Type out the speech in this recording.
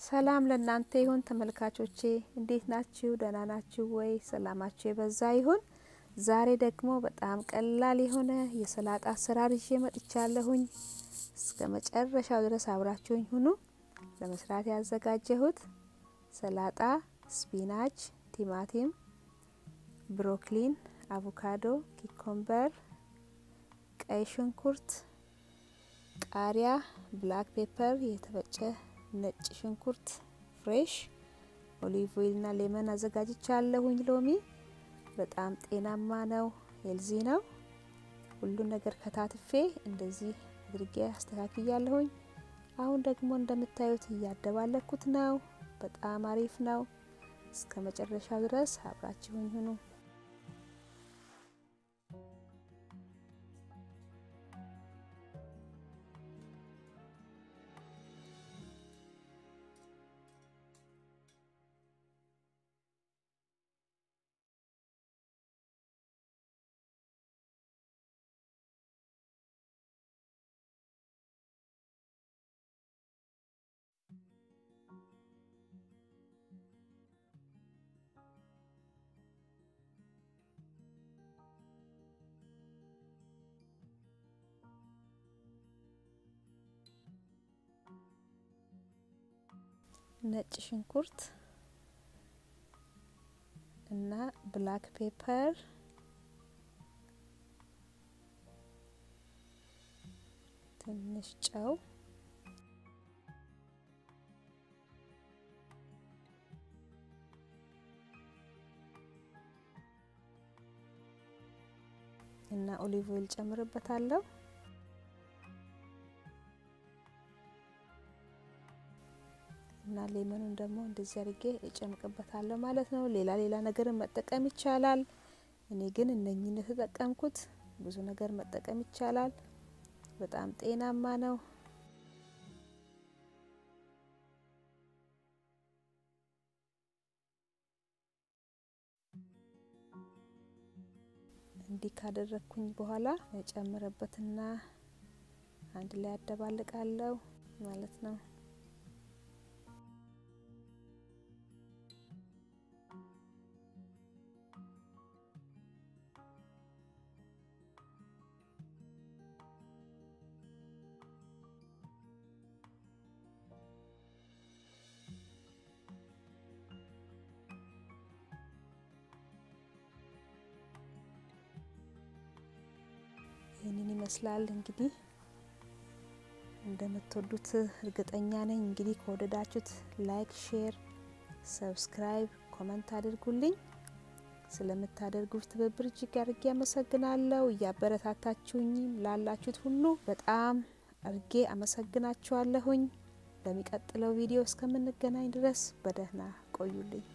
ሰላም ለእናንተ ይሁን ተመልካቾቼ፣ እንዴት ናችሁ? ደህና ናችሁ ወይ? ሰላማችሁ የበዛ ይሁን። ዛሬ ደግሞ በጣም ቀላል የሆነ የሰላጣ አሰራር ይዤ መጥቻለሁኝ። እስከ መጨረሻው ድረስ አብራችሁኝ ሁኑ። ለመስራት ያዘጋጀሁት ሰላጣ spinach፣ ቲማቲም፣ ብሮክሊን፣ አቮካዶ፣ cucumber፣ ቀይ ሽንኩርት፣ ቃሪያ፣ black pepper፣ የተፈጨ ነጭ ሽንኩርት fresh፣ olive oil እና lemon አዘጋጅቻለሁኝ። ሎሚ በጣም ጤናማ ነው፣ healthy ነው። ሁሉን ነገር ከታትፌ እንደዚህ አድርጌ አስተካክያለሁኝ። አሁን ደግሞ እንደምታዩት እያደባለኩት ነው። በጣም አሪፍ ነው። እስከ መጨረሻው ድረስ አብራችሁኝ ሁኑ። ነጭ ሽንኩርት እና ብላክ ፔፐር ትንሽ ጨው እና ኦሊቭ ኦይል ጨምርበታለሁ። እና ሌመኑን ደግሞ እንደዚህ አድርጌ እጨምቅበታለሁ ማለት ነው። ሌላ ሌላ ነገርን መጠቀም ይቻላል። እኔ ግን እነኚህን የተጠቀምኩት። ብዙ ነገር መጠቀም ይቻላል። በጣም ጤናማ ነው። እንዲህ ካደረግኩኝ በኋላ እጨምርበትና አንድ ላይ አደባልቃለሁ ማለት ነው። ይመስላል እንግዲህ እንደምትወዱት እርግጠኛ ነኝ። እንግዲህ ከወደዳችሁት like፣ share፣ subscribe፣ comment አድርጉልኝ። ስለምታደርጉት ትብብር እጅግ አድርጌ አመሰግናለሁ። እያበረታታችሁኝ ላላችሁት ሁሉ በጣም አድርጌ አመሰግናችኋለሁኝ። በሚቀጥለው ቪዲዮ እስከምንገናኝ ድረስ በደህና ቆዩልኝ።